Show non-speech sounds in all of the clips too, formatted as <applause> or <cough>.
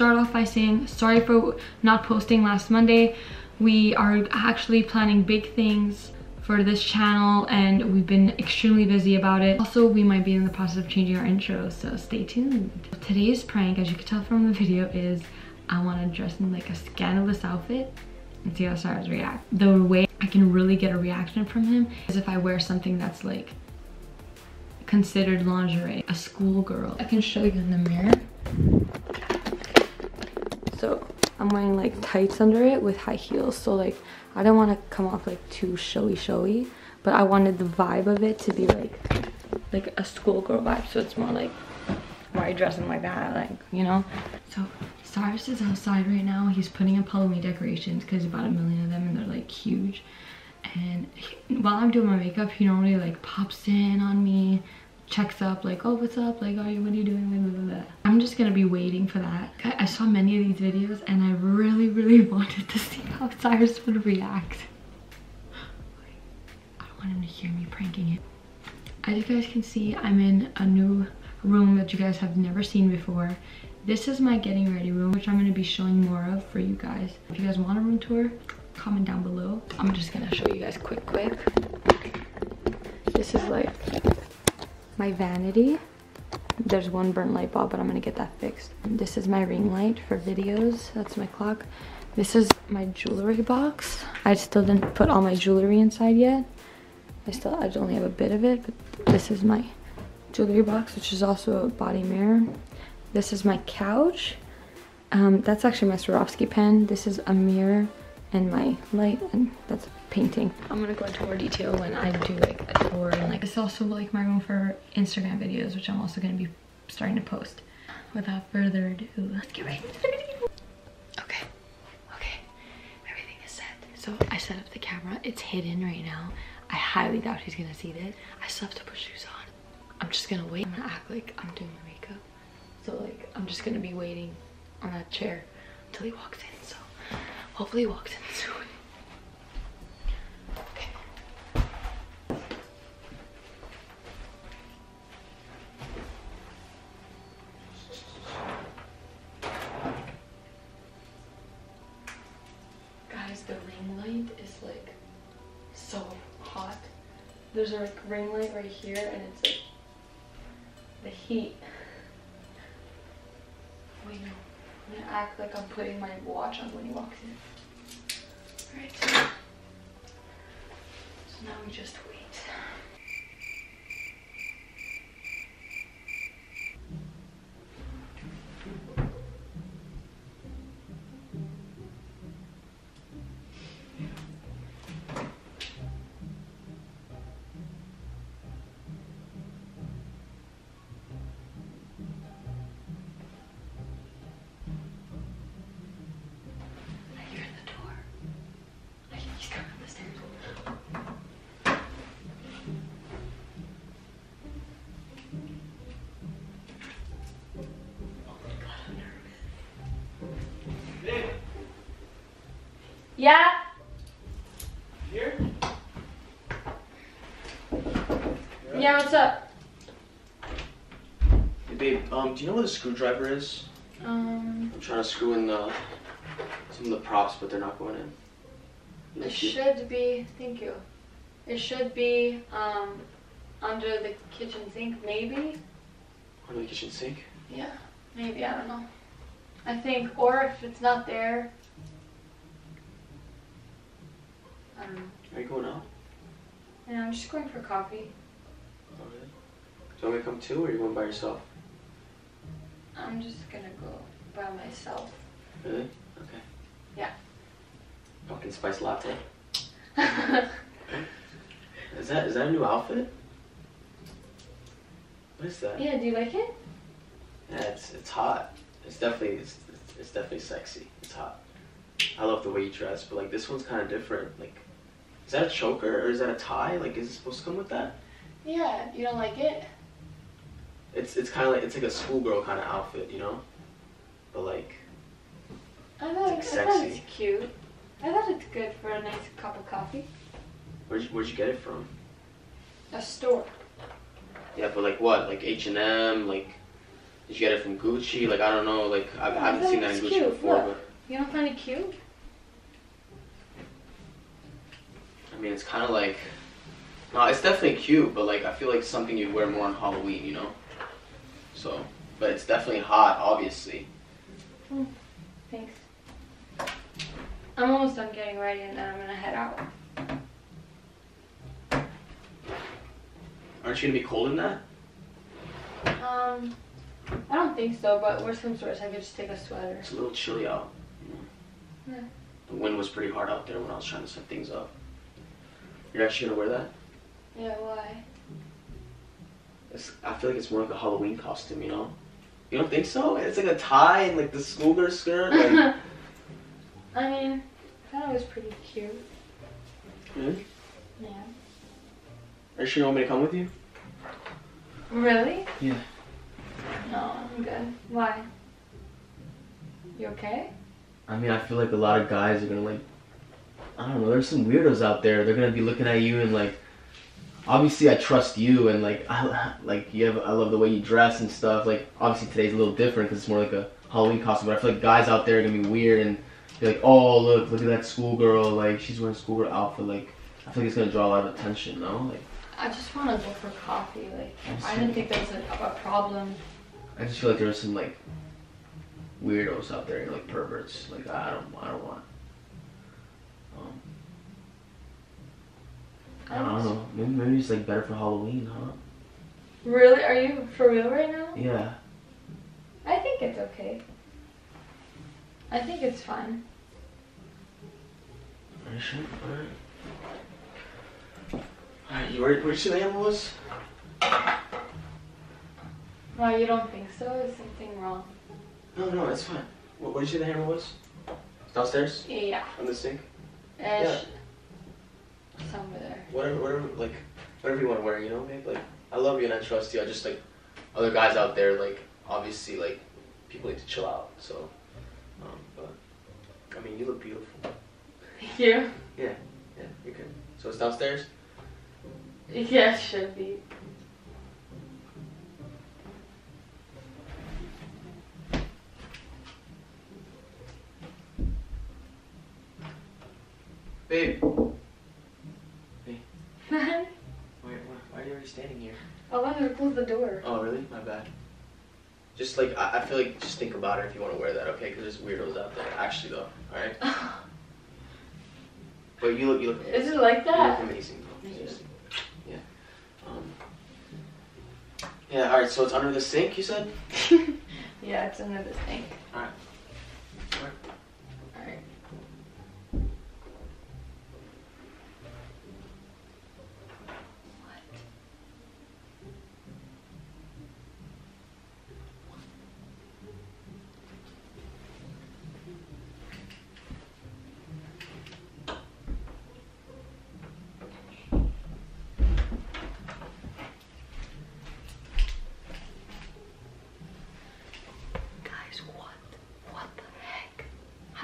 start off by saying sorry for not posting last Monday. We are actually planning big things for this channel and we've been extremely busy about it. Also, we might be in the process of changing our intro, so stay tuned. Today's prank, as you can tell from the <laughs> video, is I want to dress in like a scandalous outfit and see how Cyrus react. The way I can really get a reaction from him is if I wear something that's like considered lingerie, a schoolgirl. I can show you in the mirror. So I'm wearing like tights under it with high heels. So like, I don't want to come off like too showy showy, but I wanted the vibe of it to be like, like a schoolgirl vibe. So it's more like, why are you dressing like that? Like, you know? So Cyrus is outside right now. He's putting up Halloween decorations because he bought a million of them and they're like huge. And he, while I'm doing my makeup, he normally like pops in on me checks up like oh what's up? Like are you what are you doing? I'm just gonna be waiting for that. I, saw many of these videos and i really really <laughs> wanted to see how cyrus would react. I don't want him to hear me pranking him as you guys can see i'm in a new room that you guys have never seen before. This is my getting ready room which i'm to be showing more of for you guys. If you guys want a room tour comment down below. I'm just gonna show you guys quick quick. This is like my vanity. There's one burnt light bulb, but I'm gonna get that fixed. This is my ring light for videos. That's my clock. This is my jewelry box. I still didn't put all my jewelry inside yet. I still, I only have a bit of it, but this is my jewelry box, which is also a body mirror. This is my couch. Um, that's actually my Swarovski pen. This is a mirror and my light, and that's painting. I'm gonna go into more detail when I do like a tour and like it's also like my room for Instagram videos, which I'm also gonna be starting to post. Without further ado, let's get right into ready Okay, okay, everything is set. So I set up the camera, it's hidden right now. I highly doubt he's gonna see that. I still have to put shoes on. I'm just gonna wait. I'm gonna act like I'm doing my makeup. So like, I'm just gonna be waiting on that chair until he walks in. So hopefully he walks in soon. there's a ring light right here and it's like the heat. Wait, no. I'm gonna act like I'm putting my watch on when he walks in. Alright. So now we just wait. Yeah? Here? Yeah, what's up? Hey babe, um, do you know where the screwdriver is? Um, I'm trying to screw in the some of the props, but they're not going in. You it should be, thank you. It should be um, under the kitchen sink, maybe? Under the kitchen sink? Yeah, maybe, I don't know. I think, or if it's not there, Um, Are you going out? Yeah, I'm just going for coffee. Oh, really? Do you want me to come too, or are you going by yourself? I'm just gonna go by myself. Really? Okay. Yeah. Pumpkin spice latte. <laughs> is that is that a new outfit? What is that? Yeah. Do you like it? Yeah, it's it's hot. It's definitely it's it's definitely sexy. It's hot. I love the way you dress, but like this one's kind of different. Like is that a choker or is that a tie? Like, is it supposed to come with that? Yeah, you don't like it? It's it's kind of like it's like a schoolgirl kind of outfit, you know, but like. I thought, it's like I thought it's cute. I thought it's good for a nice cup of coffee. Where'd you, where'd you get it from? A store. Yeah, but like what? Like H and M, like Did you get it from Gucci? Like I don't know. Like I, I haven't seen that in Gucci cute. before, Look. You don't find it cute? but I mean it's kind of like. No, it's definitely cute, but like I feel like something you'd wear more on Halloween, you know. So, but it's definitely hot, obviously. Thanks. I'm almost done getting ready and then I'm gonna head out. Aren't you gonna be cold in that? Um, I don't think so, but worst comes to worst, I could just take a sweater. It's a little chilly out. you know. Yeah. The wind was pretty hard out there when I was trying to set things up. You're actually gonna wear that? Yeah, why? It's, I feel like it's more like a Halloween costume, you know? You don't think so? It's like a tie and like the schoolgirl skirt. Like, <laughs> I mean, I thought it was pretty cute. Mhm. Yeah. Are you sure you want me to come with you? Really? Yeah. No, I'm good. Why? You okay? I mean, I feel like a lot of guys are gonna like. I don't know. There's some weirdos out there. They're gonna be looking at you and like. Obviously, I trust you and like I like you have. I love the way you dress and stuff. Like obviously today's a little different because it's more like a Halloween costume. But I feel like guys out there are gonna be weird and be like, oh look, look at that schoolgirl. Like she's wearing schoolgirl outfit. Like I feel like it's gonna draw a lot of attention. No, like I just want to go for coffee. Like, I I didn't think there was a, a problem. I just feel like there's some like weirdos out there, like perverts. Like I don't, I don't want. I don't know. Maybe maybe it's like better for Halloween, huh? Really? Are you for real right now? Yeah. I think it's okay. I think it's fine. Are you sure? Alright. Alright, you where where'd the animal was? Why you don't think so? Is something wrong? No, no, it's fine. Where, where'd you say the hammer was? Downstairs? Yeah. On the sink? Ish. Somewhere there. Whatever, whatever, like, whatever you want to wear, you know, babe. Like, I love you and I trust you. I just like other guys out there, like, obviously, like, people need to chill out. So, um, but I mean, you look beautiful. Thank you. Yeah, yeah, you're good. So it's downstairs. Yeah, it should be. Babe, why, why, why are you already standing here? I wanted to close the door. Oh, really? My bad. Just like I, I feel like just think about it if you want to wear that, okay? Because there's weirdos out there. Actually, though, all right. <laughs> But you look, you look. Is it like that? You that? look amazing, though. Thank Yeah. Um, yeah. All right. So it's under the sink. You said. <laughs> yeah, it's under the sink. Alright. Alright.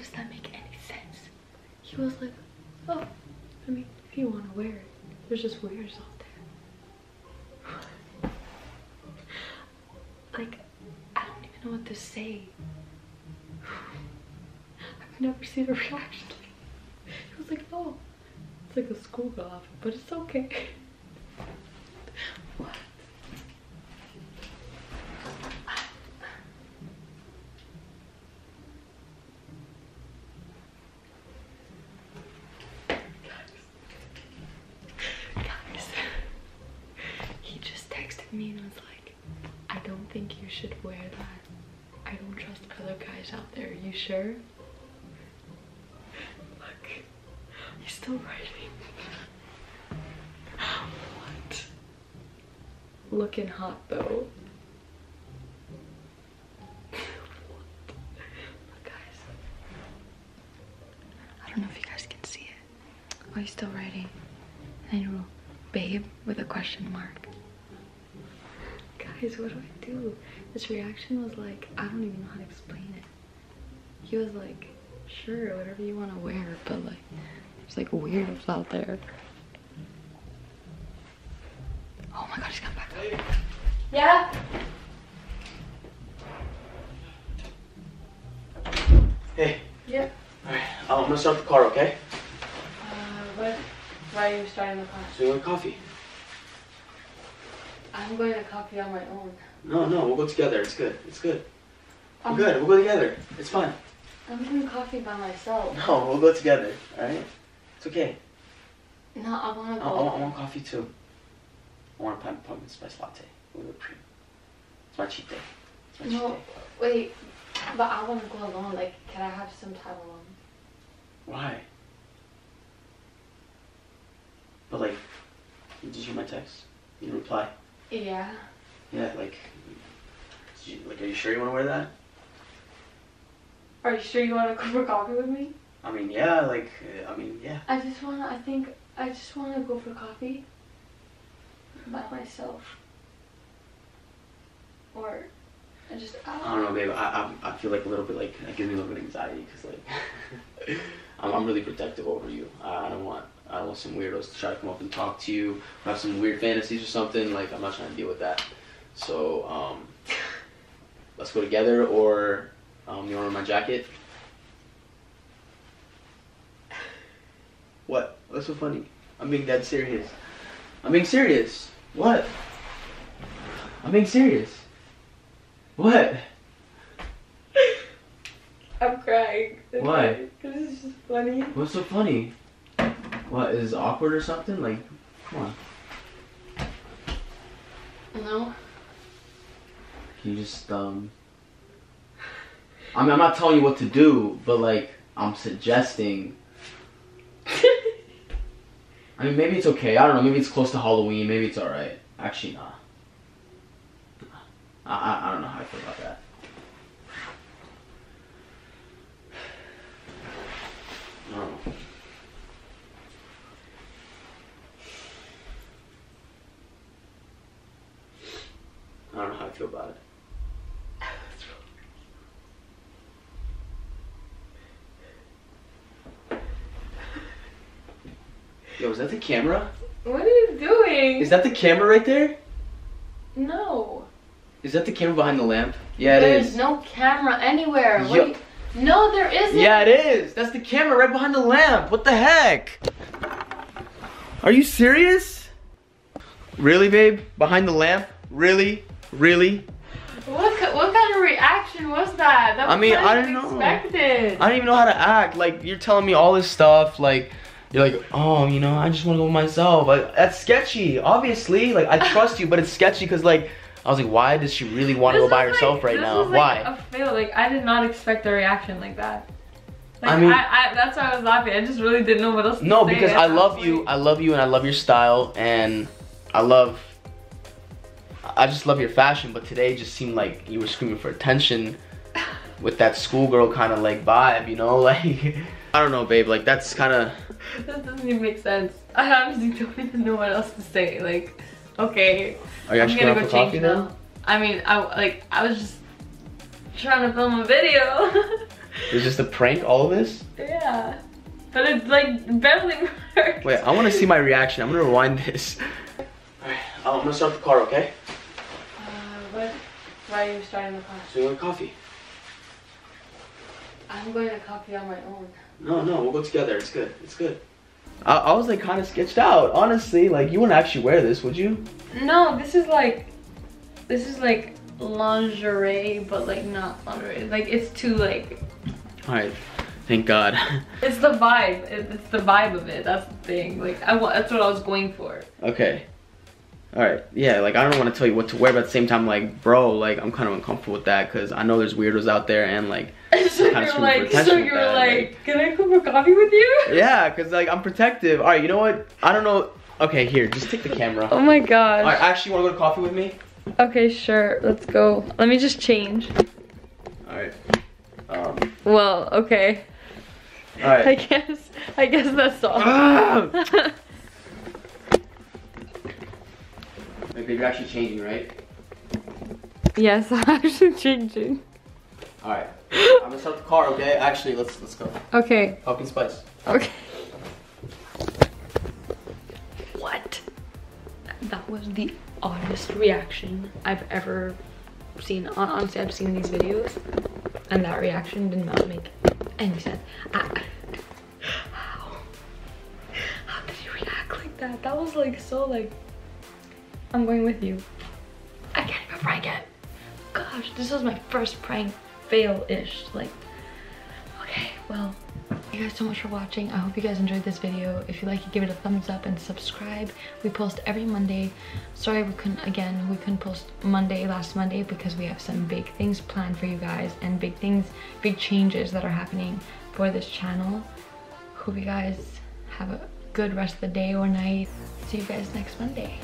Does that make any sense? He was like, oh, I mean, if you want to wear it, there's just wears out there. like, I don't even know what to say. I've never seen a reaction. He was like, oh, it's like a schoolgirl outfit, but it's okay. what? Guys, he texted me and was like, I don't think you should wear that. I don't trust other guys out there. You sure? Look, he's still writing. what? Looking hot though. guys, what do I do? His reaction was like, I don't even know how to explain it. He was like, sure, whatever you want to wear, but like, it's like weirdos out there. Oh my god, he's coming back. Yeah? Hey. Yeah. Alright, I'm gonna start the car, okay? Uh, what? Why are you starting the car? So you want coffee? I'm going to coffee on my own. No, no, we'll go together. It's good. It's good. We're I'm, good. We'll go together. It's fine. I'm doing coffee by myself. No, we'll go together. All right? It's okay. No, I want I, to I, go. want, I want coffee too. I want a pumpkin spice latte with whipped cream. It's my cheat day. It's my cheat No, day. wait. But I want to go alone. Like, can I have some time alone? Why? But like, did you hear my text? You didn't reply. Yeah. Yeah, like, you, like, are you sure you want to wear that? Are you sure you want to <laughs> go for coffee with me? I mean, yeah, like, I mean, yeah. I just want to, I think, I just want to go for coffee by myself. Or, I just, I I don't know, babe. I, I, I feel like a little bit like it gives me a little bit of anxiety because like <laughs> I'm, I'm really protective over you. I, I don't want I don't want some weirdos to try to come up and talk to you, have some weird fantasies or something. Like I'm not trying to deal with that. So um, let's go together, or um, you want to wear my jacket? What? What's so funny? I'm being dead serious. I'm being serious. What? I'm being serious. What? I'm crying. Why? Because it's just funny. What's so funny? What is it awkward or something? Like, come on. No? Can you just um? I mean, I'm not telling you what to do, but like, I'm suggesting. <laughs> I mean, maybe it's okay. I don't know. Maybe it's close to Halloween. Maybe it's all right. Actually, nah. I, I, I don't know how I feel about that. I don't know. I don't know how I feel about it. Yo, is that the camera? What are you doing? Is that the camera right there? No. Is that the camera behind the lamp? Yeah, it There's is. no camera anywhere. Yo- you- No, there isn't. Yeah, it is. That's the camera right behind the lamp. What the heck? Are you serious? Really, babe? Behind the lamp? Really? Really? What, what kind of reaction was that? That I was mean, I don't know. I don't even know how to act. Like, you're telling me all this stuff. Like, you're like, oh, you know, I just want to go myself. Like, that's sketchy. Obviously, like, I <laughs> trust you, but it's sketchy because, like, I was like, why does she really want to go by was herself like- right now? like Why? A fail. Like I did not expect a reaction like that. Like, I I mean- I, that's why I was laughing. I just really didn't know what else. To say. No, because I love you. I love you, and I love your style, and I love. I just love your fashion, but today just seemed like you were screaming for attention with that schoolgirl kind of like vibe, you know? <laughs> Like, I don't know, babe. Like that's kind of. <laughs> That doesn't even make sense. I honestly don't even know what else to say. Like, okay, Are you I'm actually gonna go change now. now? I mean, I like I was just trying to film a video. <laughs> Is this a prank? All of this? yeah, but it's like barely worked. Wait, I want to see my reaction. I'm gonna rewind this. Alright, I'm gonna start the car, okay? Why are you starting the car? So you want coffee? I'm going to coffee on my own. No, no, we'll go together. It's good. It's good. I, I was like kind of sketched out, honestly. Like you wouldn't actually wear this, would you? No, this is like, this is like lingerie, but like not lingerie. Like it's too like, All right, thank God. it's the vibe. It, it's the vibe of it. That's the thing. Like I want. That's what I was going for. okay. All right, yeah. Like I don't want to tell you what to wear, but at the same time, like, bro, like I'm kind of uncomfortable with that because I know there's weirdos out there, and like, <laughs> so you're like, so you're that, like, can I come for coffee with you? <laughs> yeah, because like I'm protective. All right, you know what? I don't know. Okay, here, just take the camera. Oh my god right, actually, want to go to coffee with me? Okay, sure. Let's go. Let me just change. All right. Um. Well, okay. All right. I guess. I guess that's all. <laughs> Wait, babe, you're actually changing, right? Yes, <laughs> I'm actually changing. All right. I'm gonna start the car, okay? Actually, let's let's go. Okay. Pumpkin spice. Okay. What? That was the oddest reaction I've ever seen. Honestly, I've seen these videos, and that reaction did not make any sense. I, how? How did you react like that? That was like so like I'm going with you. I can't even prank it. Gosh, this was my first prank fail-ish. Like, okay, well, thank you guys so much for watching. I hope you guys enjoyed this video. If you like it, give it a thumbs up and subscribe. We post every Monday. Sorry we couldn't, again, we couldn't post Monday, last Monday, because we have some big things planned for you guys and big things, big changes that are happening for this channel. Hope you guys have a good rest of the day or night. See you guys next Monday.